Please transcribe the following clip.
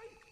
right.